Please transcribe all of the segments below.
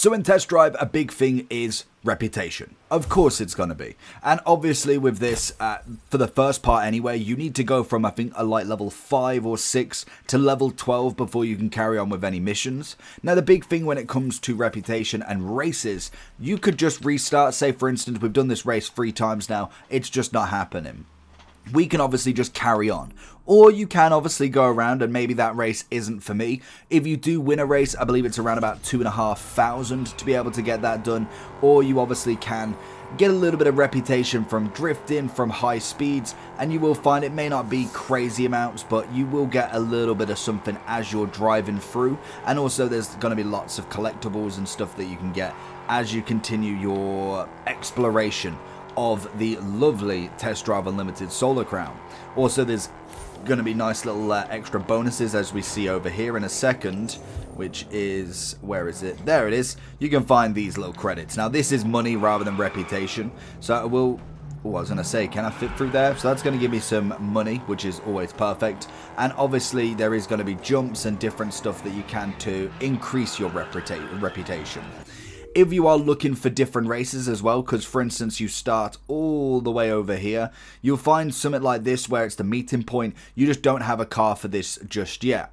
So in test drive, a big thing is reputation. Of course it's going to be. And obviously with this, uh, for the first part anyway, you need to go from I think a light level 5 or 6 to level 12 before you can carry on with any missions. Now the big thing when it comes to reputation and races, you could just restart, say for instance we've done this race three times now, it's just not happening we can obviously just carry on. Or you can obviously go around and maybe that race isn't for me. If you do win a race, I believe it's around about two and a half thousand to be able to get that done. Or you obviously can get a little bit of reputation from drifting, from high speeds, and you will find it may not be crazy amounts, but you will get a little bit of something as you're driving through. And also there's going to be lots of collectibles and stuff that you can get as you continue your exploration of the lovely Test Drive Unlimited Solar Crown. Also, there's going to be nice little uh, extra bonuses as we see over here in a second which is where is it there it is you can find these little credits now this is money rather than reputation so I will Oh, I was going to say, can I fit through there? So that's going to give me some money, which is always perfect. And obviously, there is going to be jumps and different stuff that you can to increase your reputa reputation if you are looking for different races as well, because for instance, you start all the way over here, you'll find something like this where it's the meeting point. You just don't have a car for this just yet.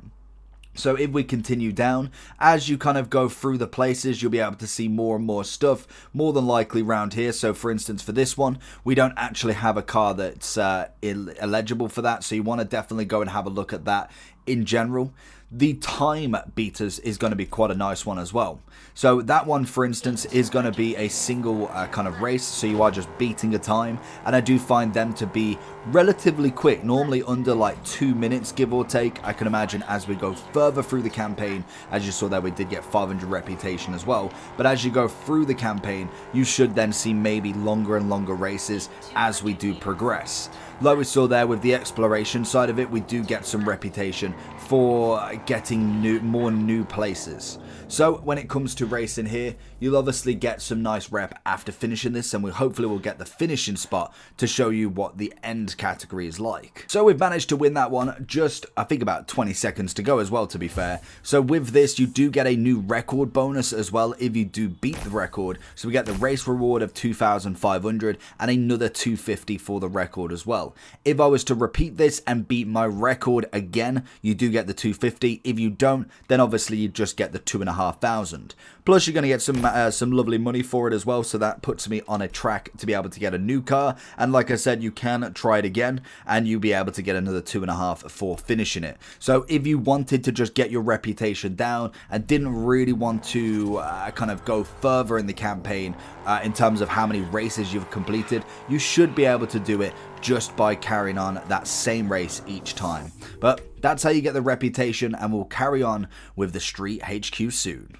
So if we continue down, as you kind of go through the places, you'll be able to see more and more stuff, more than likely around here. So for instance, for this one, we don't actually have a car that's uh, eligible for that. So you want to definitely go and have a look at that in general the time beaters is going to be quite a nice one as well. So that one, for instance, is going to be a single uh, kind of race, so you are just beating a time, and I do find them to be relatively quick, normally under like two minutes, give or take. I can imagine as we go further through the campaign, as you saw there, we did get 500 reputation as well, but as you go through the campaign, you should then see maybe longer and longer races as we do progress. Like we saw there with the exploration side of it, we do get some reputation for getting new, more new places. So when it comes to racing here, you'll obviously get some nice rep after finishing this and we hopefully will get the finishing spot to show you what the end category is like. So we've managed to win that one just, I think about 20 seconds to go as well to be fair. So with this, you do get a new record bonus as well if you do beat the record. So we get the race reward of 2,500 and another 250 for the record as well. If I was to repeat this and beat my record again, you do get the 250. If you don't, then obviously you just get the 2,500. Plus, you're going to get some uh, some lovely money for it as well, so that puts me on a track to be able to get a new car. And like I said, you can try it again, and you'll be able to get another two and a half for finishing it. So if you wanted to just get your reputation down and didn't really want to uh, kind of go further in the campaign uh, in terms of how many races you've completed, you should be able to do it just by carrying on that same race each time. But that's how you get the reputation, and we'll carry on with the Street HQ soon.